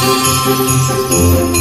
Thank you.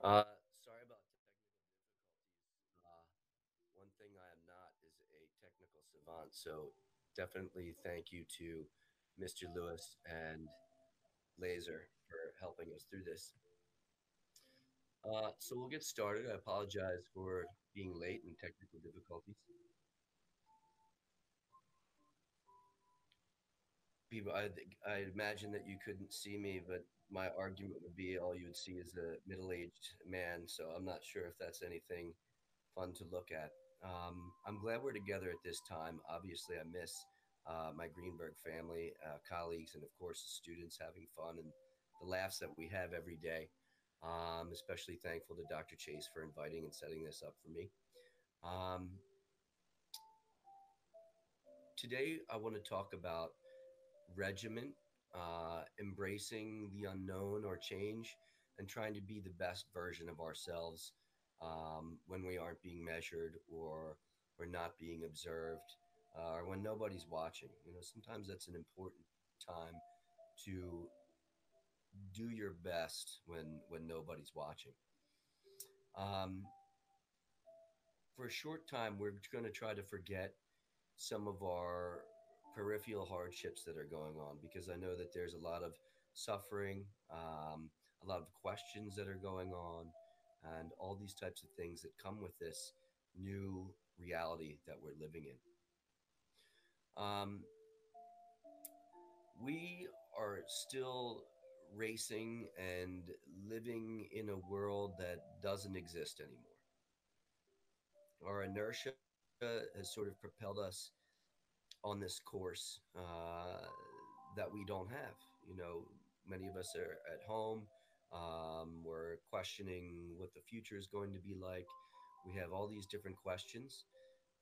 Uh, sorry about technical difficulties. Uh, one thing I am not is a technical savant, so definitely thank you to Mr. Lewis and Laser for helping us through this. Uh, so we'll get started. I apologize for being late and technical difficulties. People, I, I imagine that you couldn't see me, but my argument would be all you would see is a middle-aged man. So I'm not sure if that's anything fun to look at. Um, I'm glad we're together at this time. Obviously, I miss uh, my Greenburgh family, uh, colleagues, and of course, the students having fun and the laughs that we have every day. Um, especially thankful to Dr. Chase for inviting and setting this up for me. Um, today, I want to talk about regiment, uh, embracing the unknown or change, and trying to be the best version of ourselves um, when we aren't being measured or we're not being observed uh, or when nobody's watching. You know, sometimes that's an important time to do your best when when nobody's watching. Um, for a short time, we're going to try to forget some of our peripheral hardships that are going on because I know that there's a lot of suffering, um, a lot of questions that are going on, and all these types of things that come with this new reality that we're living in. Um, we are still racing and living in a world that doesn't exist anymore. Our inertia has sort of propelled us on this course uh, that we don't have. You know, many of us are at home. Um, we're questioning what the future is going to be like. We have all these different questions.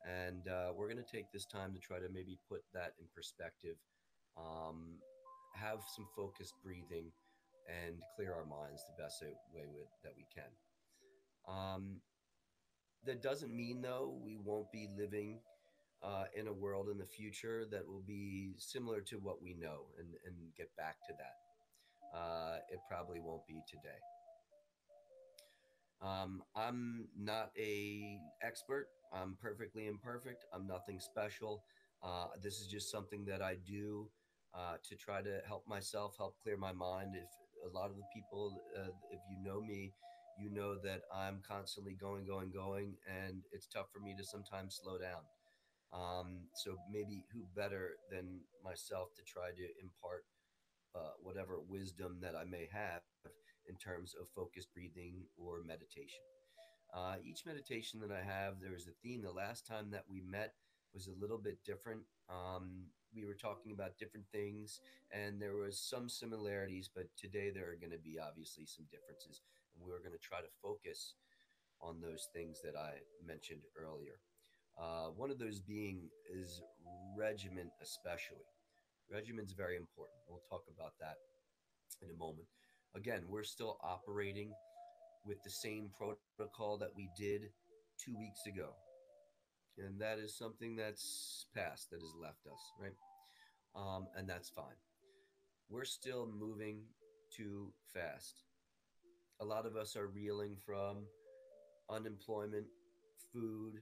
And uh, we're going to take this time to try to maybe put that in perspective, um, have some focused breathing, and clear our minds the best way with, that we can. Um, that doesn't mean, though, we won't be living uh, in a world in the future that will be similar to what we know and, and get back to that. Uh, it probably won't be today. Um, I'm not a expert. I'm perfectly imperfect. I'm nothing special. Uh, this is just something that I do uh, to try to help myself, help clear my mind. If a lot of the people, uh, if you know me, you know that I'm constantly going, going, going, and it's tough for me to sometimes slow down. Um, so maybe who better than myself to try to impart uh, whatever wisdom that I may have in terms of focused breathing or meditation. Uh, each meditation that I have, there's a theme. The last time that we met was a little bit different. Um, we were talking about different things, and there was some similarities, but today there are going to be obviously some differences, and we're going to try to focus on those things that I mentioned earlier. Uh, one of those being is regiment, especially. Regiment's very important. We'll talk about that in a moment. Again, we're still operating with the same protocol that we did two weeks ago. And that is something that's past, that has left us, right? Um, and that's fine. We're still moving too fast. A lot of us are reeling from unemployment, food,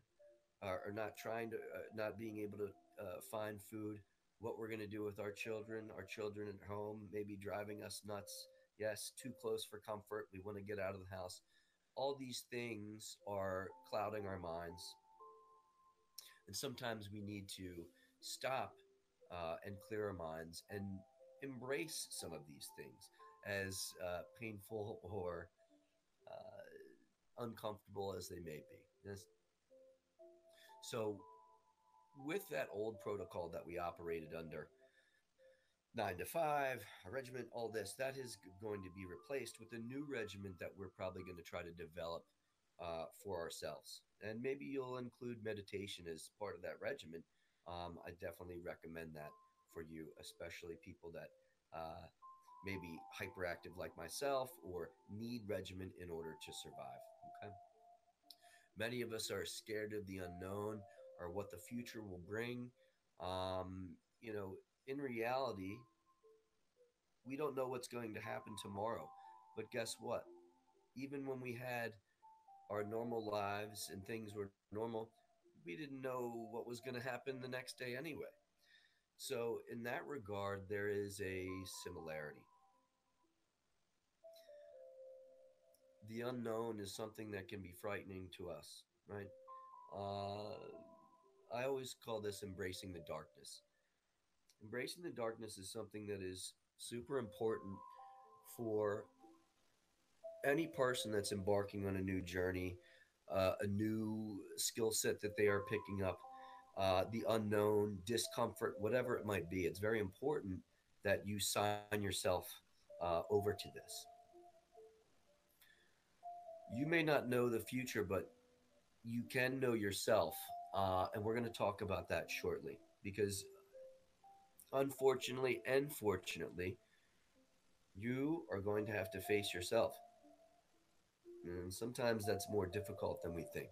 or not trying to, uh, not being able to uh, find food, what we're going to do with our children, our children at home, maybe driving us nuts Yes, too close for comfort. We want to get out of the house. All these things are clouding our minds. And sometimes we need to stop uh, and clear our minds and embrace some of these things as uh, painful or uh, uncomfortable as they may be. So, with that old protocol that we operated under, nine to five, a regiment, all this, that is going to be replaced with a new regiment that we're probably going to try to develop uh, for ourselves. And maybe you'll include meditation as part of that regiment. Um, I definitely recommend that for you, especially people that uh, may be hyperactive like myself or need regiment in order to survive. Okay. Many of us are scared of the unknown or what the future will bring. Um, you know, in reality, we don't know what's going to happen tomorrow. But guess what? even when we had our normal lives and things were normal, we didn't know what was going to happen the next day anyway. So, in that regard, there is a similarity. The unknown is something that can be frightening to us, right? Uh, I always call this embracing the darkness. Embracing the darkness is something that is super important for any person that's embarking on a new journey, uh, a new skill set that they are picking up, uh, the unknown, discomfort, whatever it might be. It's very important that you sign yourself uh, over to this. You may not know the future, but you can know yourself. Uh, and we're going to talk about that shortly because, unfortunately and fortunately, you are going to have to face yourself. And sometimes that's more difficult than we think.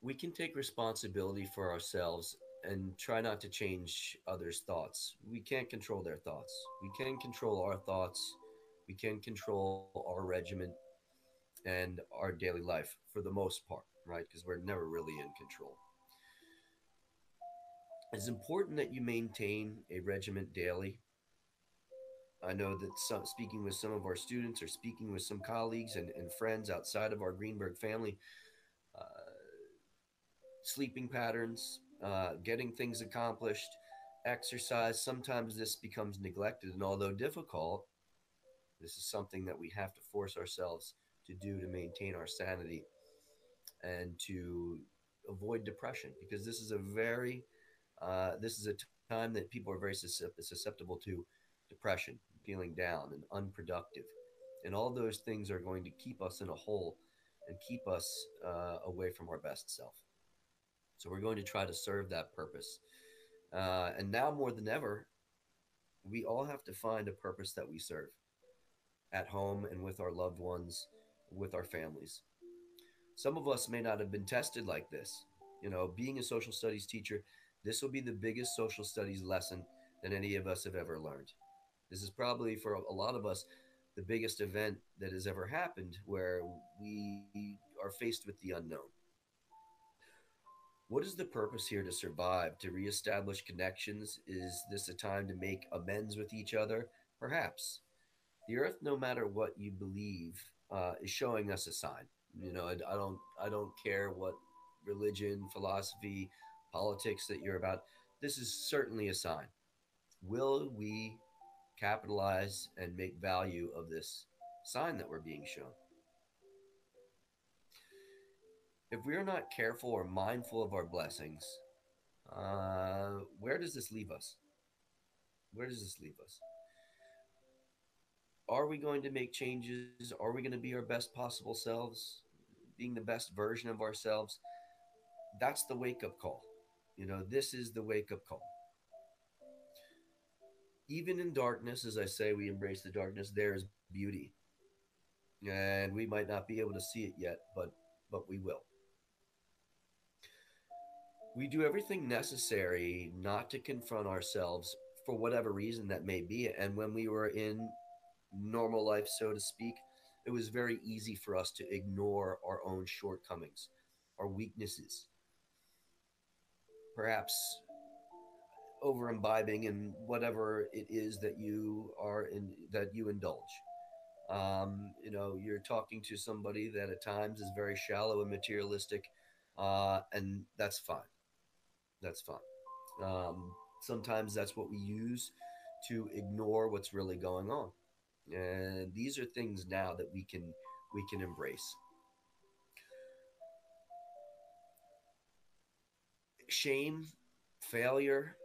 We can take responsibility for ourselves and try not to change others' thoughts. We can't control their thoughts. We can control our thoughts. We can control our regimen and our daily life for the most part, right? Because we're never really in control. It's important that you maintain a regiment daily I know that some, speaking with some of our students or speaking with some colleagues and, and friends outside of our Greenburgh family, uh, sleeping patterns, uh, getting things accomplished, exercise, sometimes this becomes neglected. And although difficult, this is something that we have to force ourselves to do to maintain our sanity and to avoid depression because this is a very uh, this is a time that people are very susceptible to depression feeling down and unproductive. And all those things are going to keep us in a hole and keep us uh, away from our best self. So we're going to try to serve that purpose. Uh, and now more than ever, we all have to find a purpose that we serve at home and with our loved ones, with our families. Some of us may not have been tested like this. You know, being a social studies teacher, this will be the biggest social studies lesson that any of us have ever learned. This is probably for a lot of us the biggest event that has ever happened where we are faced with the unknown. What is the purpose here to survive, to reestablish connections? Is this a time to make amends with each other? Perhaps. The earth, no matter what you believe, uh, is showing us a sign. You know, I, I don't, I don't care what religion, philosophy, politics that you're about. This is certainly a sign. Will we capitalize and make value of this sign that we're being shown. If we are not careful or mindful of our blessings, uh, where does this leave us? Where does this leave us? Are we going to make changes? Are we going to be our best possible selves? Being the best version of ourselves? That's the wake up call. You know, this is the wake up call even in darkness, as I say, we embrace the darkness. There is beauty, and we might not be able to see it yet, but but we will. We do everything necessary not to confront ourselves for whatever reason that may be. And when we were in normal life, so to speak, it was very easy for us to ignore our own shortcomings, our weaknesses. Perhaps over imbibing in whatever it is that you are in that you indulge. Um, you know, you're talking to somebody that at times is very shallow and materialistic, uh, and that's fine. That's fine. Um, sometimes that's what we use to ignore what's really going on, and these are things now that we can we can embrace. Shame, failure,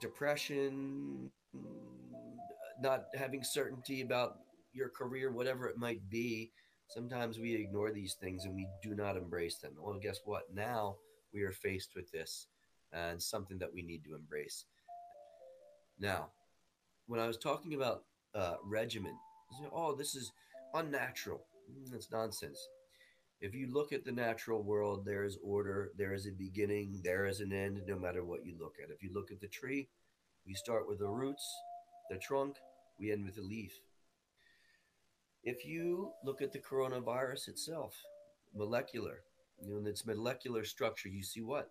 depression, not having certainty about your career, whatever it might be. Sometimes we ignore these things and we do not embrace them. Well, guess what? Now we are faced with this and something that we need to embrace. Now, when I was talking about uh, regimen, oh, this is unnatural. That's nonsense. If you look at the natural world, there is order, there is a beginning, there is an end, no matter what you look at. If you look at the tree, we start with the roots, the trunk, we end with the leaf. If you look at the coronavirus itself, molecular, you know, in its molecular structure, you see what?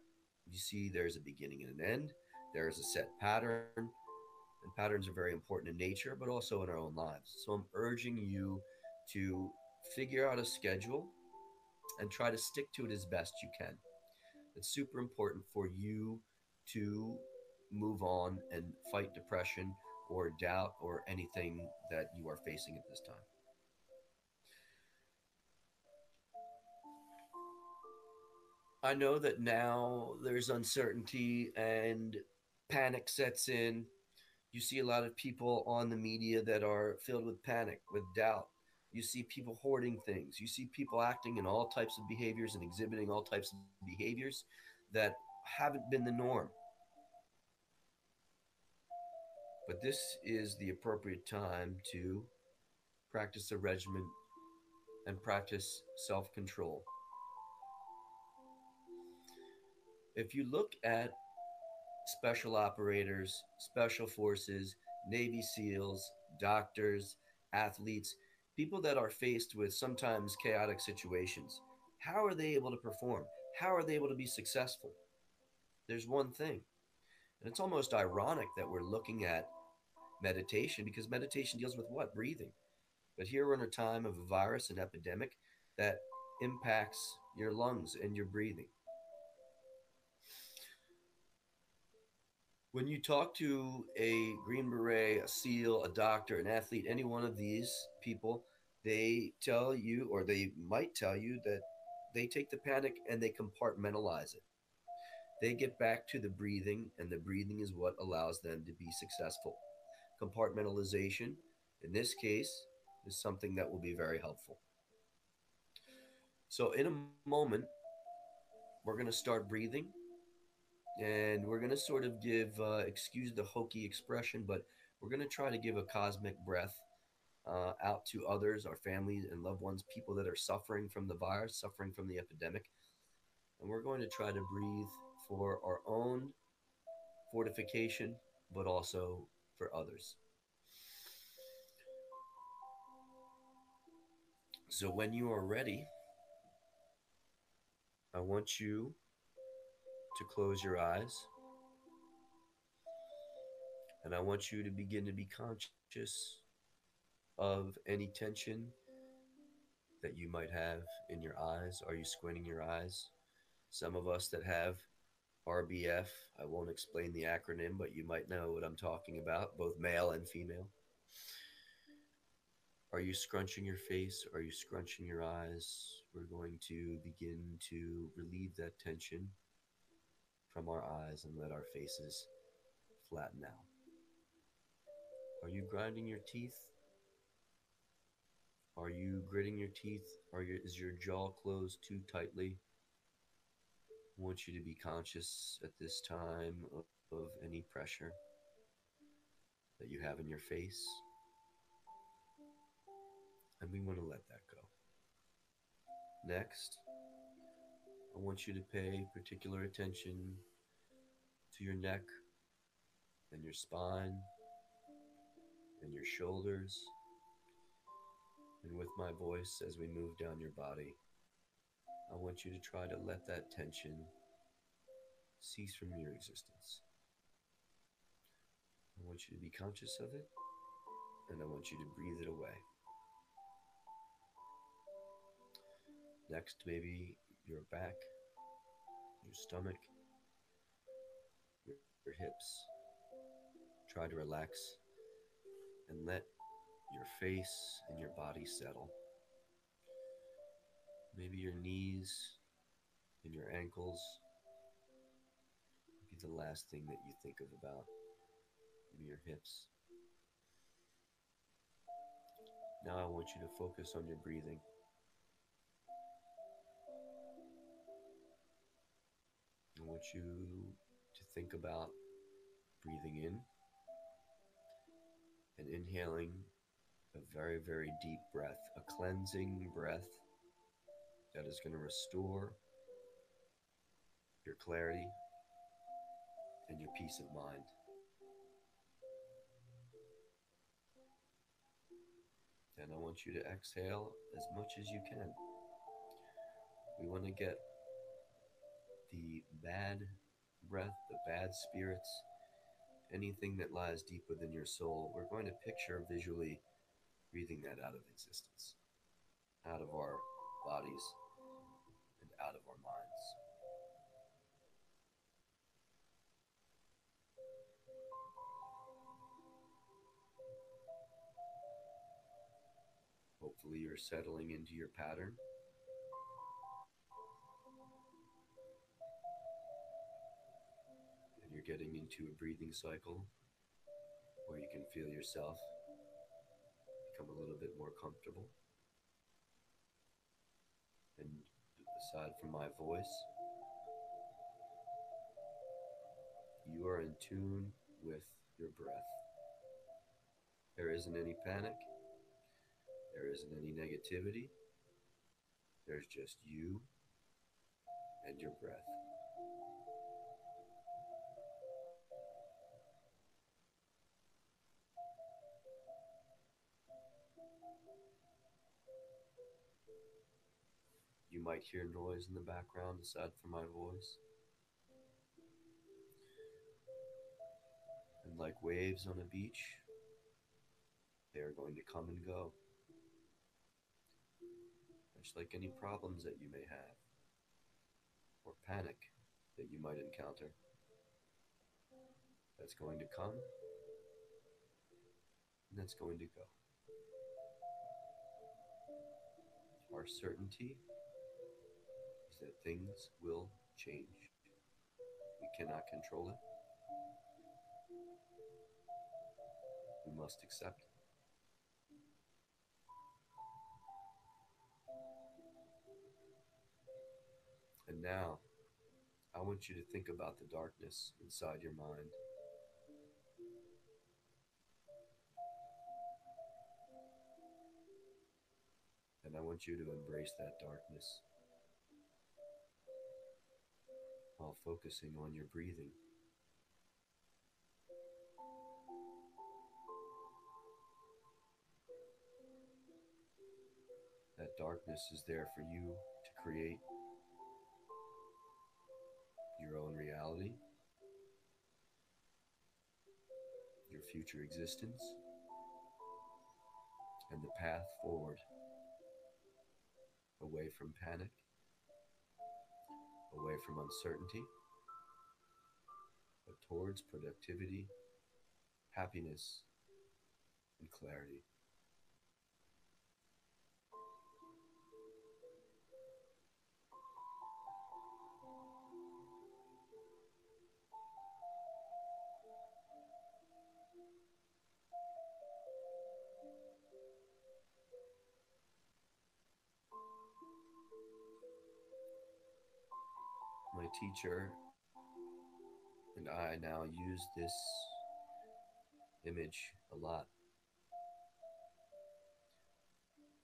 You see there's a beginning and an end, there is a set pattern, and patterns are very important in nature, but also in our own lives. So I'm urging you to figure out a schedule and try to stick to it as best you can. It's super important for you to move on and fight depression or doubt or anything that you are facing at this time. I know that now there's uncertainty and panic sets in. You see a lot of people on the media that are filled with panic, with doubt. You see people hoarding things. You see people acting in all types of behaviors and exhibiting all types of behaviors that haven't been the norm. But this is the appropriate time to practice a regimen and practice self control. If you look at special operators, special forces, Navy SEALs, doctors, athletes, people that are faced with sometimes chaotic situations, how are they able to perform? How are they able to be successful? There's one thing. And it's almost ironic that we're looking at meditation because meditation deals with what? Breathing. But here we're in a time of a virus, an epidemic that impacts your lungs and your breathing. When you talk to a Green Beret, a SEAL, a doctor, an athlete, any one of these people, they tell you, or they might tell you, that they take the panic and they compartmentalize it. They get back to the breathing, and the breathing is what allows them to be successful. Compartmentalization, in this case, is something that will be very helpful. So, in a moment, we're going to start breathing and we're going to sort of give, uh, excuse the hokey expression, but we're going to try to give a cosmic breath uh, out to others, our families and loved ones, people that are suffering from the virus, suffering from the epidemic. And we're going to try to breathe for our own fortification, but also for others. So when you are ready, I want you to close your eyes. And I want you to begin to be conscious of any tension that you might have in your eyes. Are you squinting your eyes? Some of us that have RBF, I won't explain the acronym, but you might know what I'm talking about, both male and female. Are you scrunching your face? Are you scrunching your eyes? We're going to begin to relieve that tension from our eyes and let our faces flatten out. Are you grinding your teeth? Are you gritting your teeth? Are your, is your jaw closed too tightly? I want you to be conscious at this time of, of any pressure that you have in your face. And we want to let that go. Next, I want you to pay particular attention to your neck and your spine and your shoulders. And with my voice, as we move down your body, I want you to try to let that tension cease from your existence. I want you to be conscious of it, and I want you to breathe it away. Next, maybe your back, your stomach, your, your hips. Try to relax and let your face and your body settle. Maybe your knees and your ankles be the last thing that you think of about. Maybe your hips. Now I want you to focus on your breathing. I want you to think about breathing in and inhaling a very, very deep breath, a cleansing breath that is going to restore your clarity and your peace of mind. And I want you to exhale as much as you can. We want to get the bad breath, the bad spirits, anything that lies deep within your soul. We're going to picture visually breathing that out of existence, out of our bodies, and out of our minds. Hopefully, you're settling into your pattern. You're getting into a breathing cycle where you can feel yourself become a little bit more comfortable. And aside from my voice, you are in tune with your breath. There isn't any panic. There isn't any negativity. There's just you and your breath. You might hear noise in the background aside from my voice. And like waves on a beach, they are going to come and go much like any problems that you may have, or panic that you might encounter. That's going to come, and that's going to go. Our certainty that things will change. We cannot control it. We must accept it. And now, I want you to think about the darkness inside your mind. And I want you to embrace that darkness while focusing on your breathing. That darkness is there for you to create your own reality, your future existence, and the path forward away from panic, away from uncertainty, but towards productivity, happiness, and clarity. Teacher and I now use this image a lot.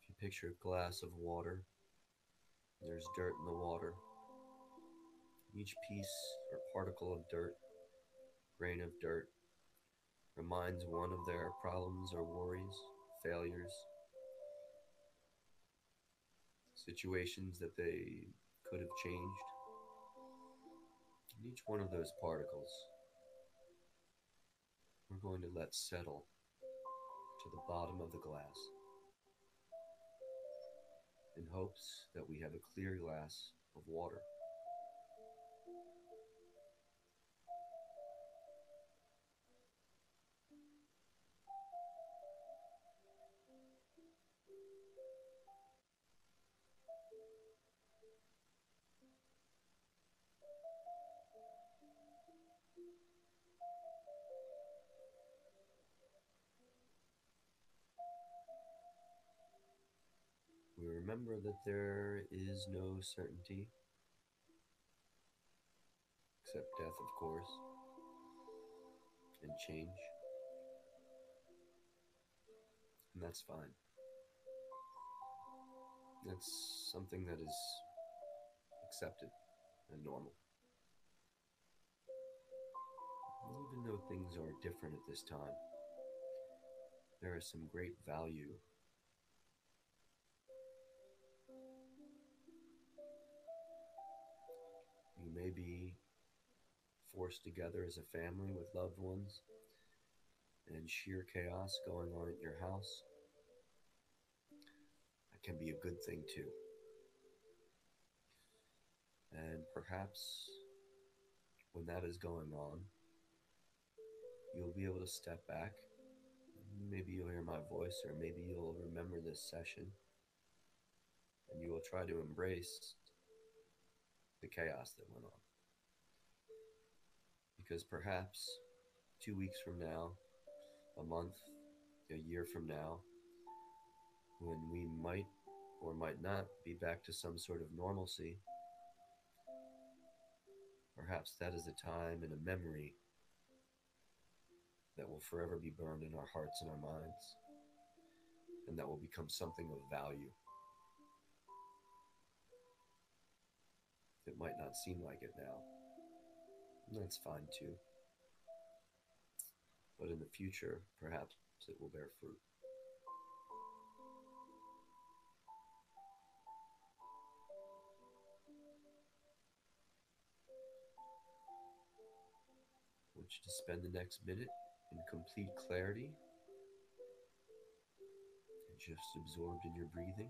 If you picture a glass of water, there's dirt in the water. Each piece or particle of dirt, grain of dirt, reminds one of their problems or worries, failures, situations that they could have changed. And each one of those particles, we're going to let settle to the bottom of the glass in hopes that we have a clear glass of water. Remember that there is no certainty, except death, of course, and change. And that's fine. That's something that is accepted and normal. Even though things are different at this time, there is some great value may be forced together as a family with loved ones and sheer chaos going on at your house. That can be a good thing too. And perhaps when that is going on, you'll be able to step back. Maybe you'll hear my voice, or maybe you'll remember this session and you will try to embrace the chaos that went on. Because perhaps two weeks from now, a month, a year from now, when we might or might not be back to some sort of normalcy, perhaps that is a time and a memory that will forever be burned in our hearts and our minds, and that will become something of value. It might not seem like it now. That's fine too. But in the future, perhaps it will bear fruit. Want you to spend the next minute in complete clarity and just absorbed in your breathing.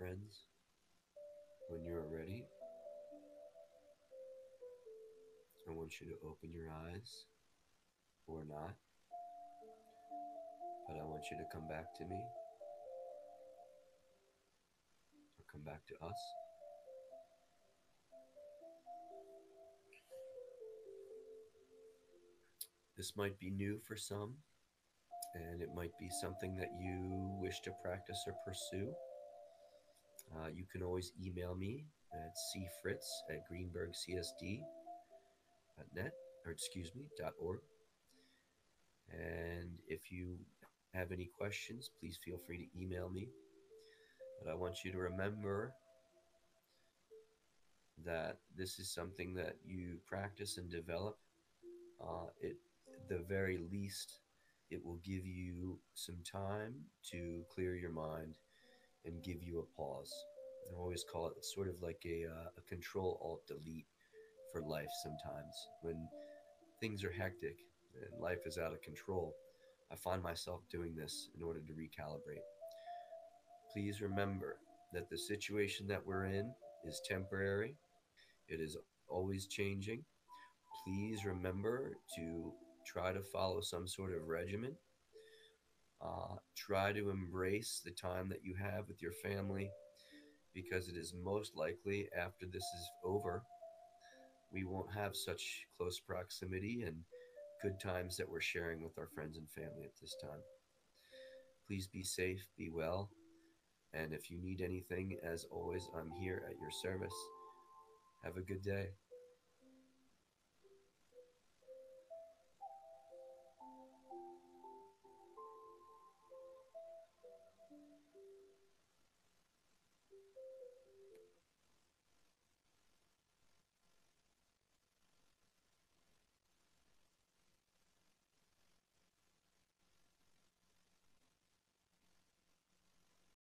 friends, when you're ready, I want you to open your eyes or not, but I want you to come back to me or come back to us. This might be new for some, and it might be something that you wish to practice or pursue. Uh, you can always email me at cfritz at greenburghcsd.net, or excuse me, .org. And if you have any questions, please feel free to email me. But I want you to remember that this is something that you practice and develop. Uh, it, the very least, it will give you some time to clear your mind and give you a pause. I always call it sort of like a, uh, a control alt delete for life sometimes. When things are hectic and life is out of control, I find myself doing this in order to recalibrate. Please remember that the situation that we're in is temporary, it is always changing. Please remember to try to follow some sort of regimen uh, try to embrace the time that you have with your family because it is most likely after this is over, we won't have such close proximity and good times that we're sharing with our friends and family at this time. Please be safe, be well, and if you need anything, as always, I'm here at your service. Have a good day.